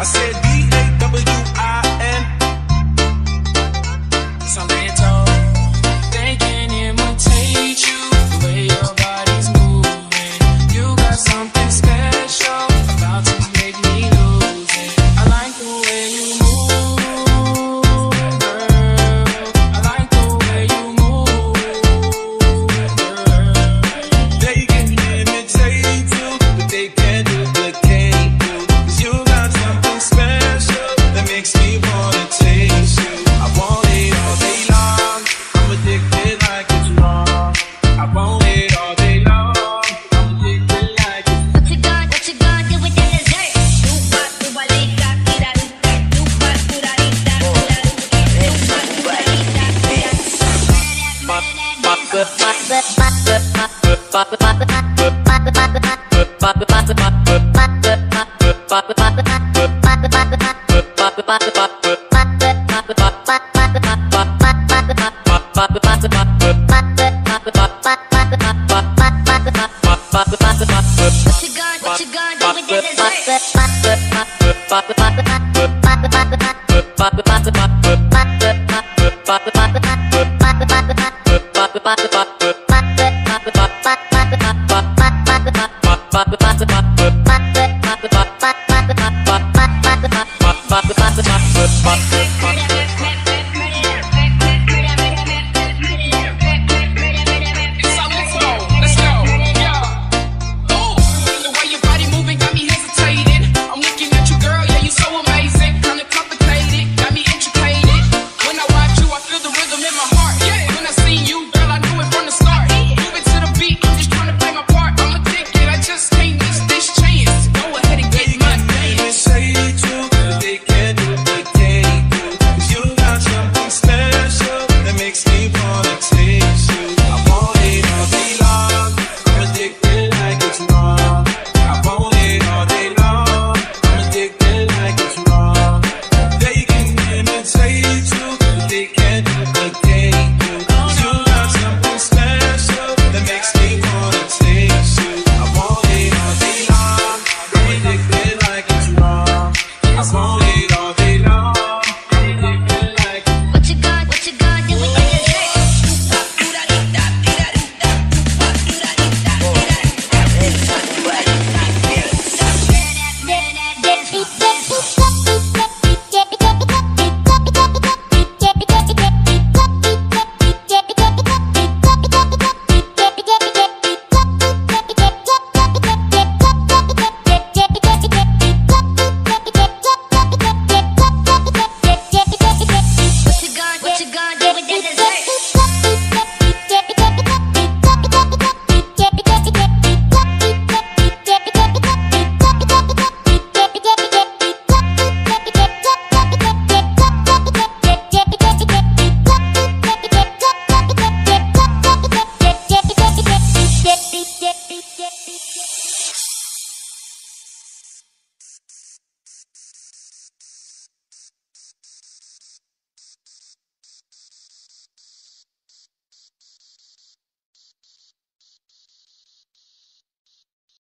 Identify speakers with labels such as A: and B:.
A: I said D A W I
B: Bye the pop it
C: off.